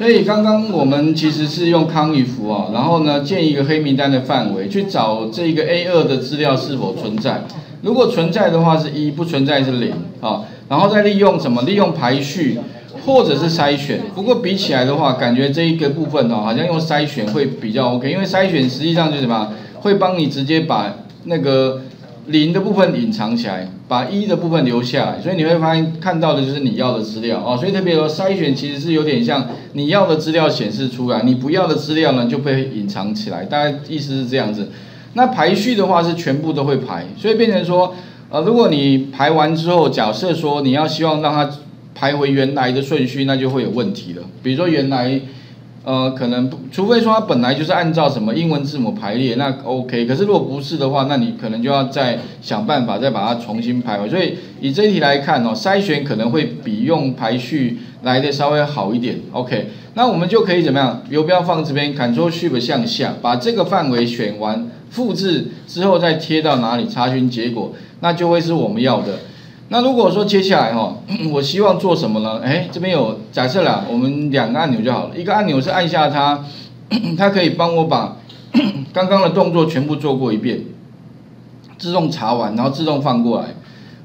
所以刚刚我们其实是用康宇福啊，然后呢建一个黑名单的范围，去找这个 A 二的资料是否存在。如果存在的话是一，不存在是零啊。然后再利用什么？利用排序或者是筛选。不过比起来的话，感觉这一个部分哦，好像用筛选会比较 OK，因为筛选实际上就是什么，会帮你直接把那个。零的部分隐藏起来，把一的部分留下来，所以你会发现看到的就是你要的资料哦。所以特别说筛选其实是有点像你要的资料显示出来，你不要的资料呢就被隐藏起来。大概意思是这样子。那排序的话是全部都会排，所以变成说，呃，如果你排完之后，假设说你要希望让它排回原来的顺序，那就会有问题了。比如说原来。呃，可能，除非说它本来就是按照什么英文字母排列，那 OK。可是如果不是的话，那你可能就要再想办法再把它重新排回。所以以这一题来看哦，筛选可能会比用排序来的稍微好一点。OK，那我们就可以怎么样？游标放这边，Ctrl Shift 向下，把这个范围选完，复制之后再贴到哪里？查询结果，那就会是我们要的。那如果说接下来哈，我希望做什么呢？哎，这边有假设了，我们两个按钮就好了。一个按钮是按下它，它可以帮我把 刚刚的动作全部做过一遍，自动查完，然后自动放过来。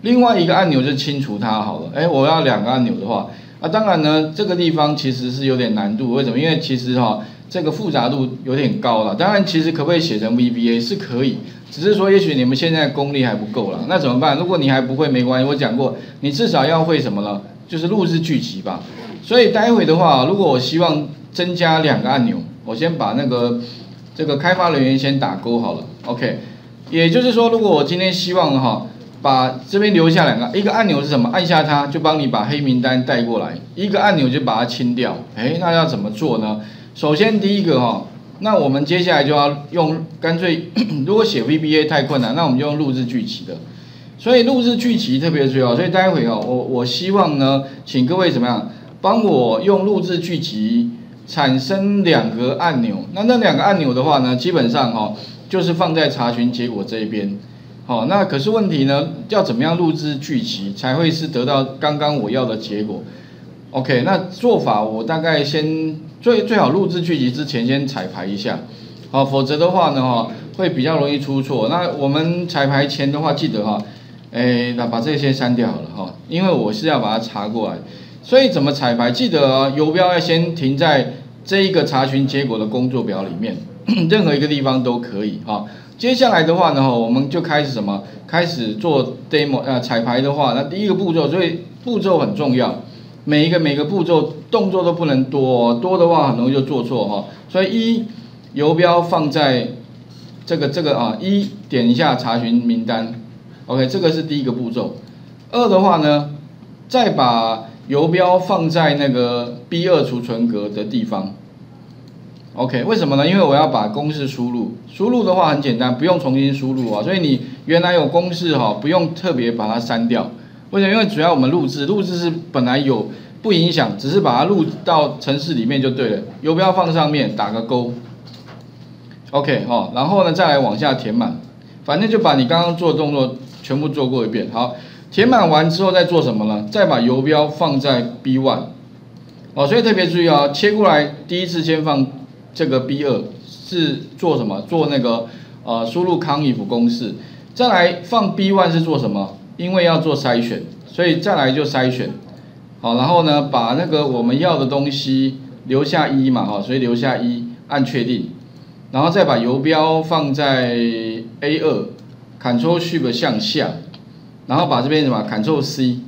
另外一个按钮就清除它好了。哎，我要两个按钮的话，啊，当然呢，这个地方其实是有点难度。为什么？因为其实哈，这个复杂度有点高了。当然，其实可不可以写成 VBA 是可以。只是说，也许你们现在功力还不够了，那怎么办？如果你还不会，没关系，我讲过，你至少要会什么了？就是录制剧集吧。所以待会的话，如果我希望增加两个按钮，我先把那个这个开发人员先打勾好了，OK。也就是说，如果我今天希望哈，把这边留下两个，一个按钮是什么？按下它就帮你把黑名单带过来，一个按钮就把它清掉。哎，那要怎么做呢？首先第一个哈。那我们接下来就要用，干脆 如果写 VBA 太困难，那我们就用录制剧集的。所以录制剧集特别重要，所以待会哦，我我希望呢，请各位怎么样，帮我用录制剧集产生两个按钮。那那两个按钮的话呢，基本上哈，就是放在查询结果这一边。好，那可是问题呢，要怎么样录制剧集才会是得到刚刚我要的结果？OK，那做法我大概先最最好录制剧集之前先彩排一下，好，否则的话呢哈会比较容易出错。那我们彩排前的话记得哈，哎，那把这些删掉好了哈，因为我是要把它查过来，所以怎么彩排？记得啊游标要先停在这一个查询结果的工作表里面，任何一个地方都可以哈。接下来的话呢，我们就开始什么？开始做 demo 呃彩排的话，那第一个步骤，所以步骤很重要。每一个每个步骤动作都不能多，多的话很容易就做错哈。所以一游标放在这个这个啊，一点一下查询名单，OK，这个是第一个步骤。二的话呢，再把游标放在那个 B 二储存格的地方，OK，为什么呢？因为我要把公式输入，输入的话很简单，不用重新输入啊。所以你原来有公式哈，不用特别把它删掉。为什么？因为主要我们录制，录制是本来有不影响，只是把它录到城市里面就对了。游标放上面，打个勾。OK，好，然后呢再来往下填满，反正就把你刚刚做的动作全部做过一遍。好，填满完之后再做什么呢？再把游标放在 B one。哦，所以特别注意啊，切过来第一次先放这个 B 二是做什么？做那个呃输入康 if 公式。再来放 B one 是做什么？因为要做筛选，所以再来就筛选，好，然后呢，把那个我们要的东西留下一嘛，哈，所以留下一，按确定，然后再把游标放在 A 二，Ctrl Shift 向下，然后把这边什么 Ctrl C，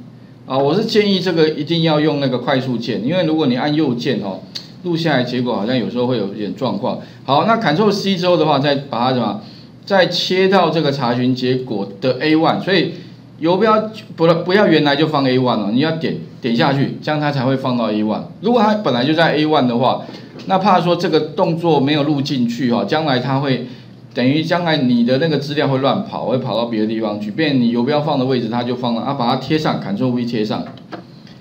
啊，我是建议这个一定要用那个快速键，因为如果你按右键哦，录下来结果好像有时候会有一点状况。好，那 Ctrl C 之后的话，再把它什么，再切到这个查询结果的 A 一所以。游标不不要原来就放 A one 哦，你要点点下去，这样它才会放到 A one。如果它本来就在 A one 的话，那怕说这个动作没有录进去哈，将来它会等于将来你的那个资料会乱跑，会跑到别的地方去。变你游标放的位置它就放了啊，把它贴上，Ctrl V 贴上，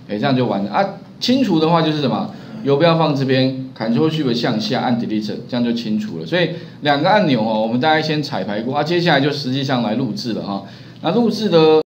哎，这样就完了啊。清除的话就是什么，游标放这边，Ctrl Shift 向下按 Delete，这样就清除了。所以两个按钮哦，我们大家先彩排过啊，接下来就实际上来录制了哈。那录制的。